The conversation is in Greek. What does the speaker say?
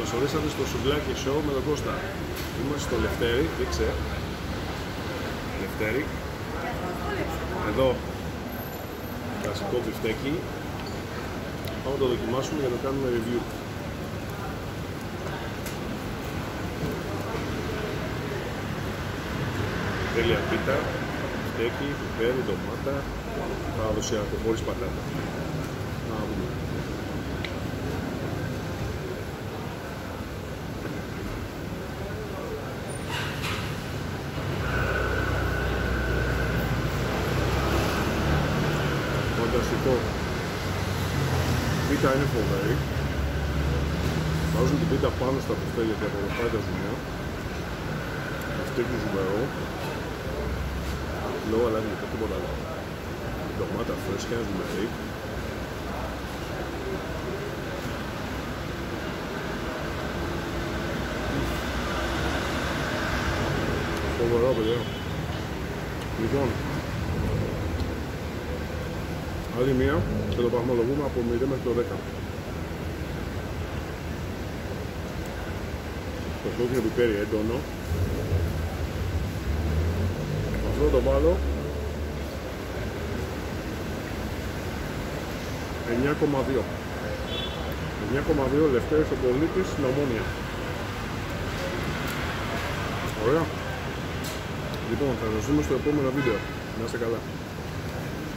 Καλώς ορίσατε στο Σουβλάκι Show με τον Κώστα. Είμαστε στο Λευτέρι, δείξε. Λευτέρι. Εδώ. Κλασικό μπιφτέκι. Πάμε να το δοκιμάσουμε για να κάνουμε review. Τέλεια πίτα, μπιφτέκι, πιπέρι, ντομάτα, παραδοσιακό, χωρίς πατάτα. Να δούμε. Φανταστικό. Η πίτα είναι φοβερή. Βάζουν την πίτα πάνω στα μπουφέ γιατί απορροφάει τα ζουμιά. Μπιφτέκι ζουμερό. Απλό, αλλά δεν υπάρχει τίποτα άλλο. Η ντομάτα φρέσκια, ζουμερή. Φοβερό, παιδιά. Λοιπόν, άλλη μία και το πραγματολογούμε από 0 μέχρι το 10. Το κόκκινο πιπέρι έντονο. Αυτό το βάλω 9,2. 9,2 λεπτές ο πολίτης στην Ομόνια. Ωραία. Λοιπόν, θα τα δούμε στο επόμενο βίντεο. Να είστε καλά.